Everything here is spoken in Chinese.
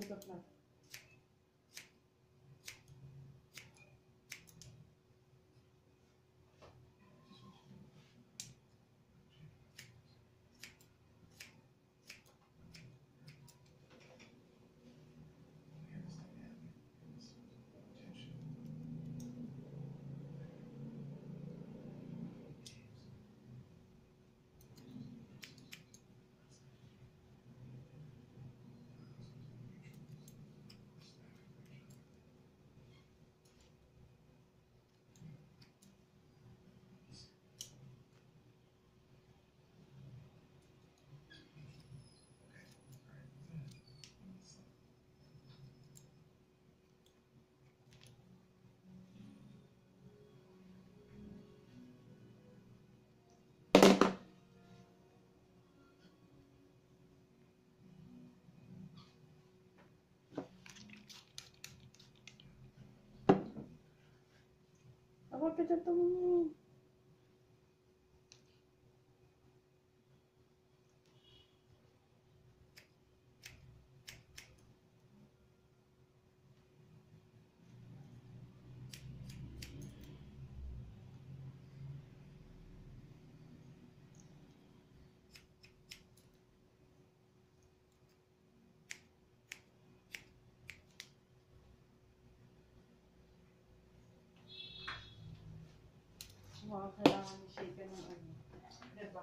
de la Plaza. আমার পেটের তো 我开了，你谁给弄的？对吧？